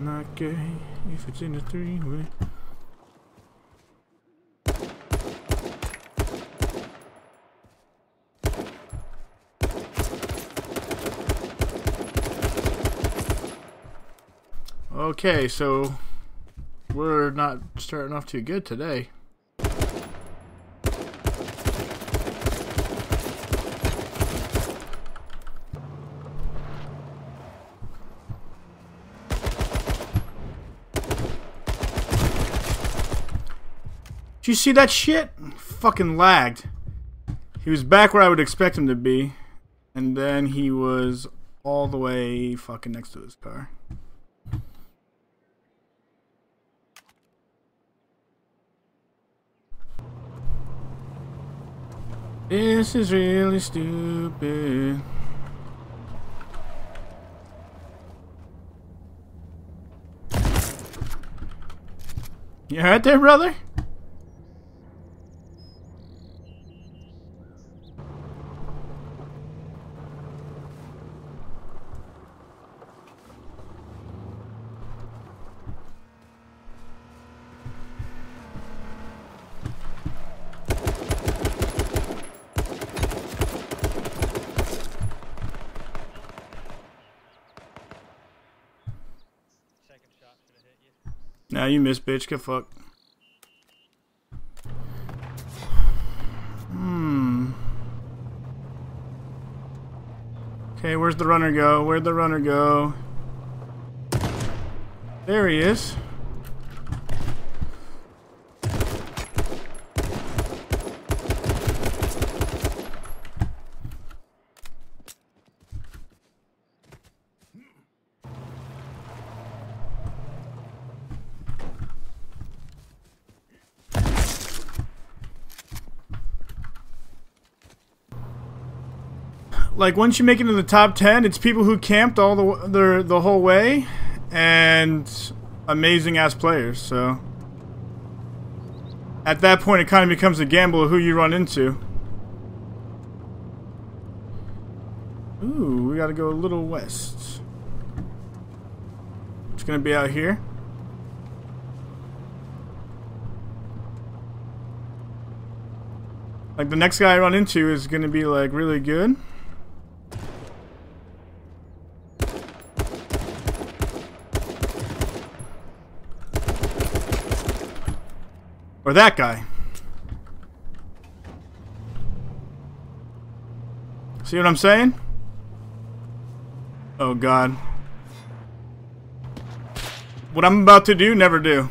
I'm not gay if it's in a three-way. Okay, so we're not starting off too good today. Did you see that shit? Fucking lagged. He was back where I would expect him to be, and then he was all the way fucking next to his car. This is really stupid. You right there, brother? You. Nah, you miss, bitch. Get fucked. Hmm. Okay, where's the runner go? Where'd the runner go? There he is. Like once you make it into the top 10 it's people who camped all the the, the whole way and amazing ass players so. At that point it kind of becomes a gamble of who you run into. Ooh we gotta go a little west. It's gonna be out here. Like the next guy I run into is gonna be like really good Or that guy. See what I'm saying? Oh god. What I'm about to do, never do.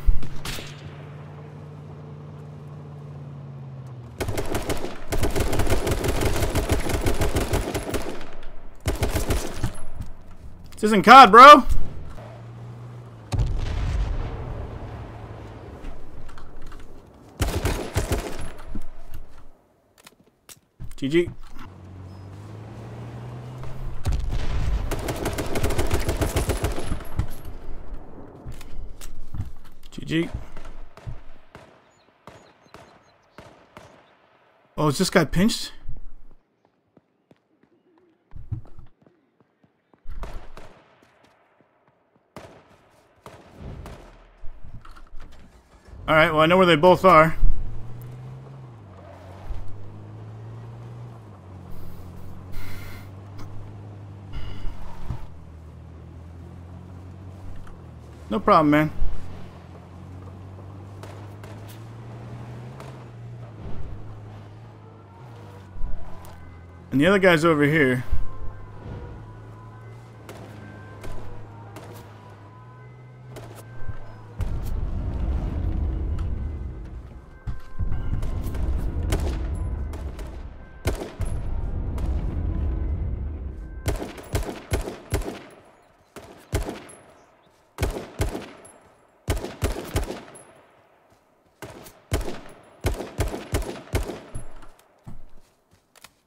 This isn't COD, bro. GG. GG. Oh, is this guy pinched? Alright, well I know where they both are. No problem, man. And the other guy's over here.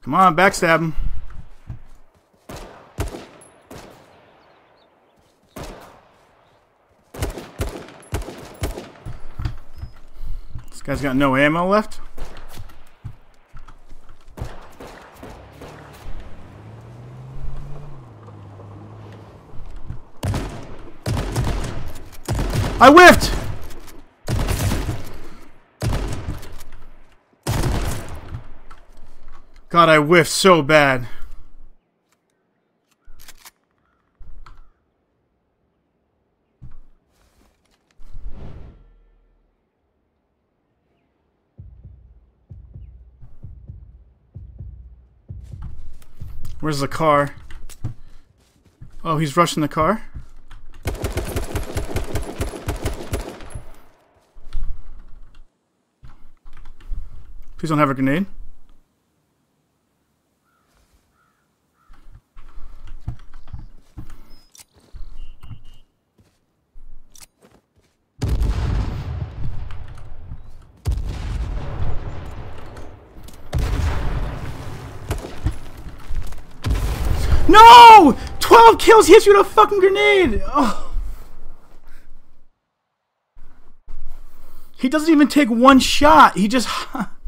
Come on, backstab him. This guy's got no ammo left. I whiffed! God, I whiffed so bad. Where's the car? Oh, he's rushing the car? Please don't have a grenade. No! 12 kills hits you with a fucking grenade! Oh. He doesn't even take one shot. He just